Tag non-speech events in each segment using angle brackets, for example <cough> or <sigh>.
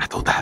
A toda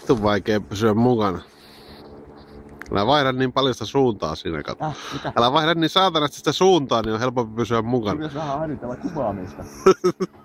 Vittu vaikea pysyä mukana. Älä vaihda niin paljon sitä suuntaa siinä kato. Äh, Älä vaihda niin saatanasti sitä suuntaa, niin on helpompi pysyä mukana. Kyllä jos vähän harjoitella kuvaamista. <laughs>